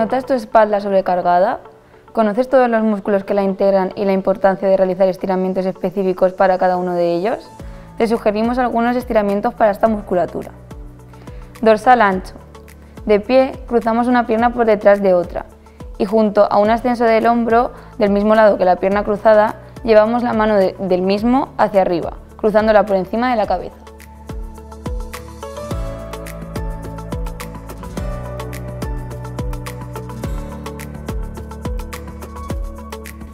¿Notas tu espalda sobrecargada? ¿Conoces todos los músculos que la integran y la importancia de realizar estiramientos específicos para cada uno de ellos? Te sugerimos algunos estiramientos para esta musculatura. Dorsal ancho. De pie, cruzamos una pierna por detrás de otra y junto a un ascenso del hombro del mismo lado que la pierna cruzada, llevamos la mano del mismo hacia arriba, cruzándola por encima de la cabeza.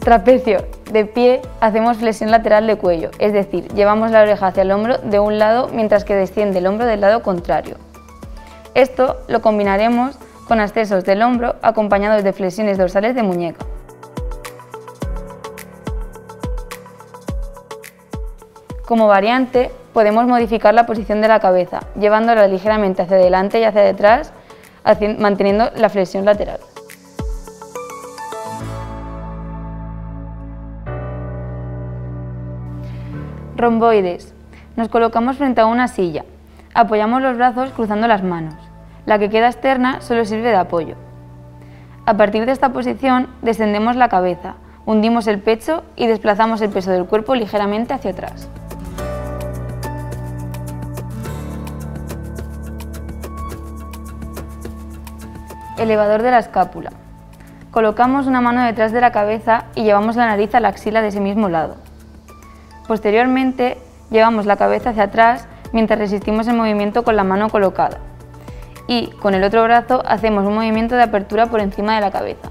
Trapecio. De pie hacemos flexión lateral de cuello, es decir, llevamos la oreja hacia el hombro de un lado mientras que desciende el hombro del lado contrario. Esto lo combinaremos con ascensos del hombro acompañados de flexiones dorsales de muñeca. Como variante, podemos modificar la posición de la cabeza, llevándola ligeramente hacia adelante y hacia detrás, manteniendo la flexión lateral. Romboides. Nos colocamos frente a una silla. Apoyamos los brazos cruzando las manos. La que queda externa solo sirve de apoyo. A partir de esta posición descendemos la cabeza, hundimos el pecho y desplazamos el peso del cuerpo ligeramente hacia atrás. Elevador de la escápula. Colocamos una mano detrás de la cabeza y llevamos la nariz a la axila de ese mismo lado. Posteriormente, llevamos la cabeza hacia atrás mientras resistimos el movimiento con la mano colocada y con el otro brazo hacemos un movimiento de apertura por encima de la cabeza.